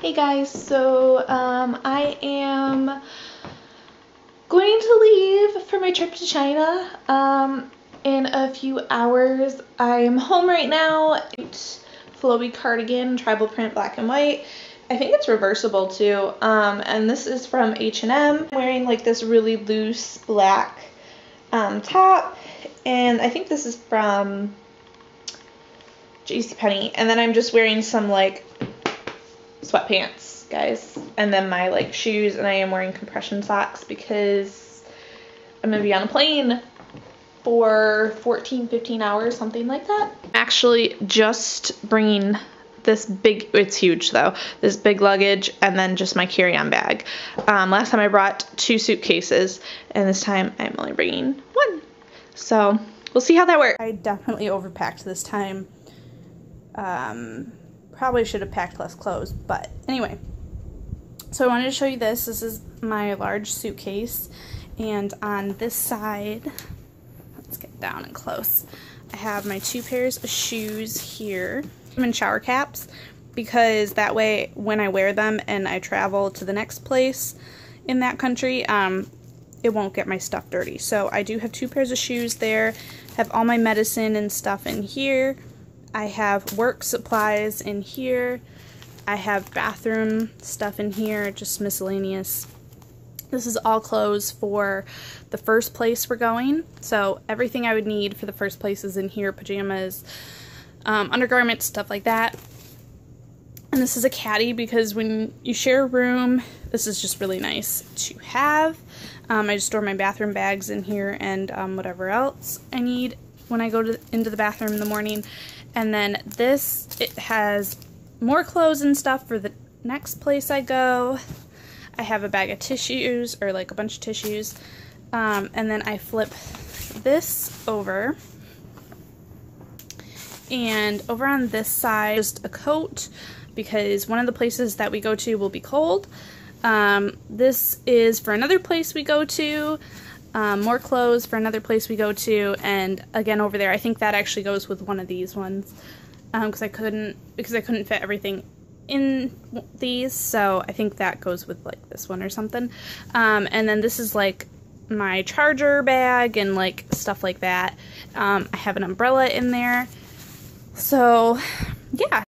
Hey guys, so um, I am going to leave for my trip to China um, in a few hours. I'm home right now. Flowy cardigan, tribal print, black and white. I think it's reversible too. Um, and this is from H&M. Wearing like this really loose black um, top. And I think this is from JCPenney. And then I'm just wearing some like sweatpants, guys, and then my like shoes, and I am wearing compression socks because I'm gonna be on a plane for 14, 15 hours, something like that. Actually, just bringing this big, it's huge though, this big luggage, and then just my carry-on bag. Um, last time I brought two suitcases, and this time I'm only bringing one. So we'll see how that works. I definitely overpacked this time. Um, Probably should have packed less clothes, but anyway. So I wanted to show you this. This is my large suitcase. And on this side, let's get down and close. I have my two pairs of shoes here. I'm in shower caps because that way when I wear them and I travel to the next place in that country, um, it won't get my stuff dirty. So I do have two pairs of shoes there, have all my medicine and stuff in here. I have work supplies in here. I have bathroom stuff in here, just miscellaneous. This is all clothes for the first place we're going. So everything I would need for the first place is in here, pajamas, um, undergarments, stuff like that. And this is a caddy because when you share a room, this is just really nice to have. Um, I just store my bathroom bags in here and um, whatever else I need when I go to, into the bathroom in the morning. And then this, it has more clothes and stuff for the next place I go. I have a bag of tissues, or like a bunch of tissues. Um, and then I flip this over. And over on this side, just a coat, because one of the places that we go to will be cold. Um, this is for another place we go to um, more clothes for another place we go to, and again over there, I think that actually goes with one of these ones because um, I couldn't because I couldn't fit everything in these, so I think that goes with like this one or something. Um, and then this is like my charger bag and like stuff like that. Um, I have an umbrella in there, so yeah.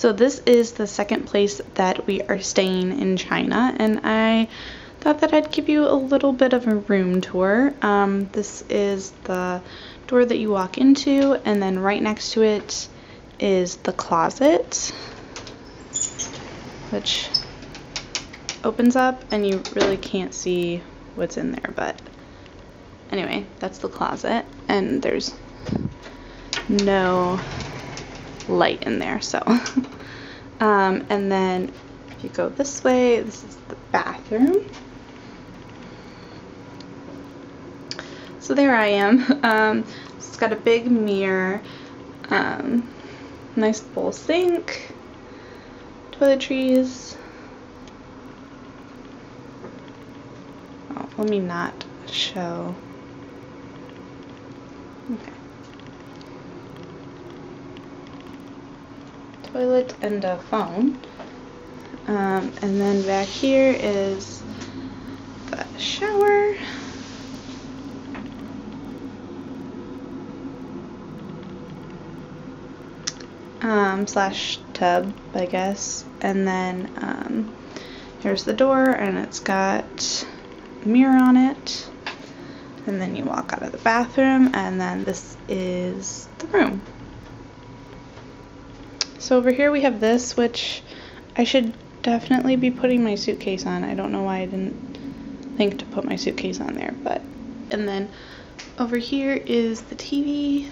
So this is the second place that we are staying in China, and I thought that I'd give you a little bit of a room tour. Um, this is the door that you walk into, and then right next to it is the closet, which opens up, and you really can't see what's in there, but anyway, that's the closet, and there's no light in there, so. um, and then if you go this way, this is the bathroom. So there I am. Um, it's got a big mirror, um, nice bowl sink, toiletries. Oh, let me not show. Toilet and a phone. Um, and then back here is the shower. Um, slash tub, I guess. And then um, here's the door, and it's got a mirror on it. And then you walk out of the bathroom, and then this is the room. So over here we have this, which I should definitely be putting my suitcase on. I don't know why I didn't think to put my suitcase on there, but and then over here is the TV,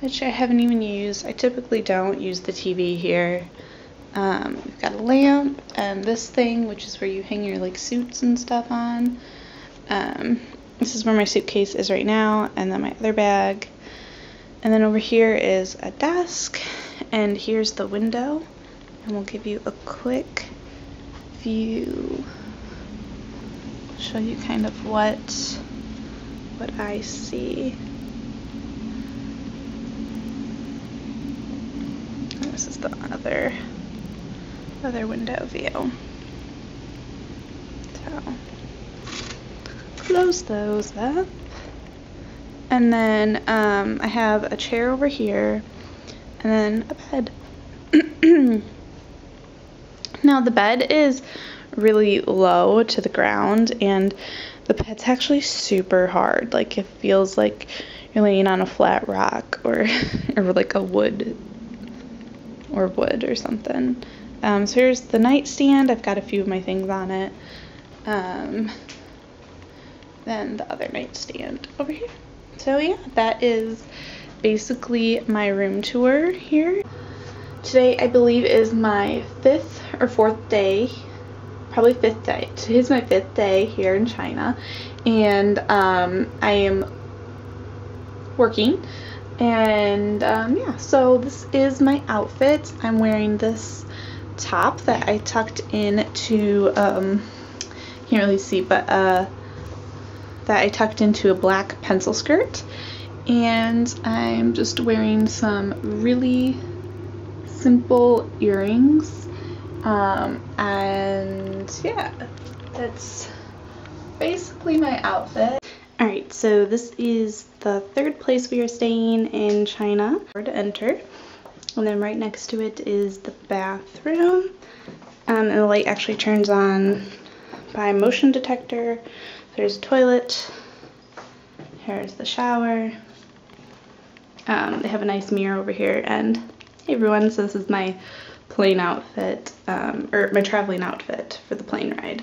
which I haven't even used. I typically don't use the TV here. Um, we've got a lamp and this thing, which is where you hang your like suits and stuff on. Um, this is where my suitcase is right now, and then my other bag. And then over here is a desk and here's the window. And we'll give you a quick view. Show you kind of what what I see. This is the other other window view. So close those up. And then um, I have a chair over here and then a bed. now the bed is really low to the ground and the bed's actually super hard. Like it feels like you're laying on a flat rock or or like a wood or wood or something. Um, so here's the nightstand. I've got a few of my things on it. Um, then the other nightstand over here. So yeah, that is basically my room tour here. Today I believe is my fifth or fourth day, probably fifth day. Today's my fifth day here in China and um, I am working and um, yeah so this is my outfit. I'm wearing this top that I tucked into um, can't really see but uh, that I tucked into a black pencil skirt and I'm just wearing some really simple earrings um, and yeah that's basically my outfit. Alright so this is the third place we are staying in China to enter and then right next to it is the bathroom um, and the light actually turns on by motion detector. There's toilet here's the shower um, they have a nice mirror over here and hey everyone, so this is my plane outfit, um, or my traveling outfit for the plane ride.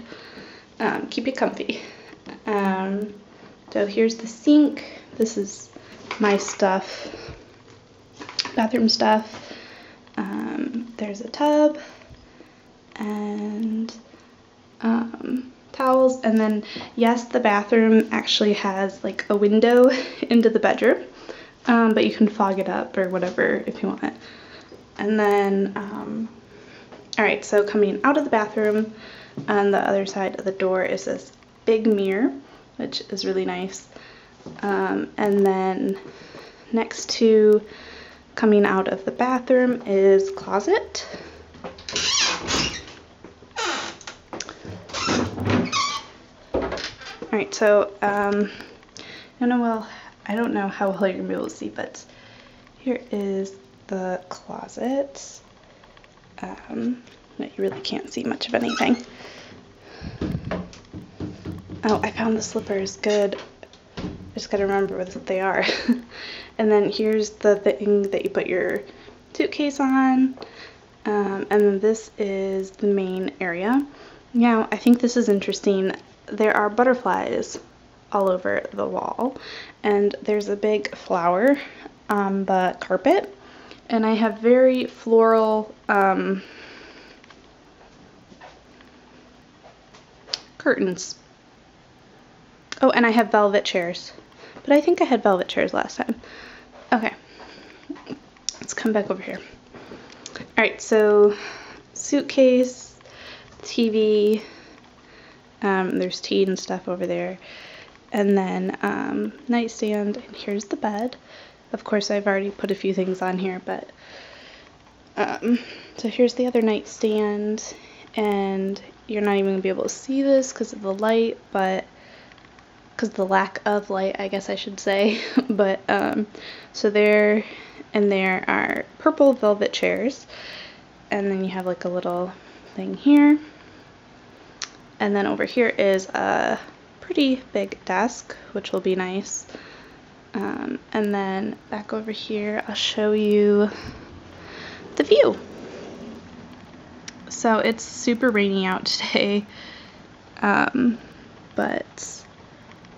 Um, keep it comfy. Um, so here's the sink. This is my stuff, bathroom stuff. Um, there's a tub and um, towels and then yes the bathroom actually has like a window into the bedroom um, but you can fog it up or whatever if you want. And then, um, all right, so coming out of the bathroom on the other side of the door is this big mirror, which is really nice. Um, and then next to coming out of the bathroom is closet. All right, so um, I don't know well I don't know how well you're gonna be able to see, but here is the closet. um, you really can't see much of anything. Oh, I found the slippers. Good. I just gotta remember what they are. and then here's the thing that you put your suitcase on. Um, and then this is the main area. Now, I think this is interesting. There are butterflies all over the wall, and there's a big flower on the carpet. And I have very floral um, curtains. Oh, and I have velvet chairs. But I think I had velvet chairs last time. Okay. Let's come back over here. Alright, so suitcase, TV, um, there's tea and stuff over there. And then um, nightstand, and here's the bed. Of course, I've already put a few things on here, but um, so here's the other nightstand, and you're not even gonna be able to see this because of the light, but because the lack of light, I guess I should say. but um, so there and there are purple velvet chairs, and then you have like a little thing here, and then over here is a pretty big desk, which will be nice. Um, and then back over here, I'll show you the view. So it's super rainy out today, um, but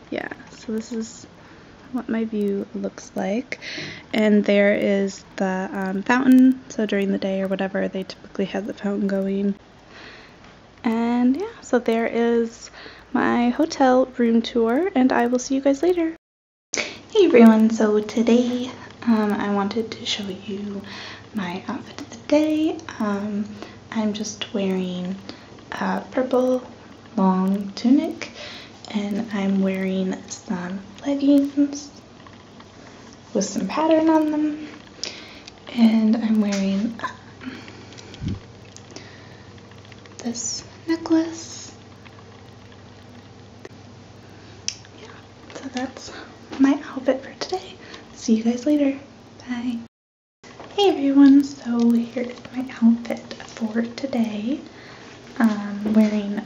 yeah, so this is what my view looks like. And there is the um, fountain, so during the day or whatever, they typically have the fountain going. And yeah, so there is my hotel room tour, and I will see you guys later. Hey everyone, so today um, I wanted to show you my outfit of the day. Um, I'm just wearing a purple long tunic and I'm wearing some leggings with some pattern on them and I'm wearing um, this necklace yeah so that's my outfit for today. See you guys later. Bye. Hey everyone. So here's my outfit for today. Um, wearing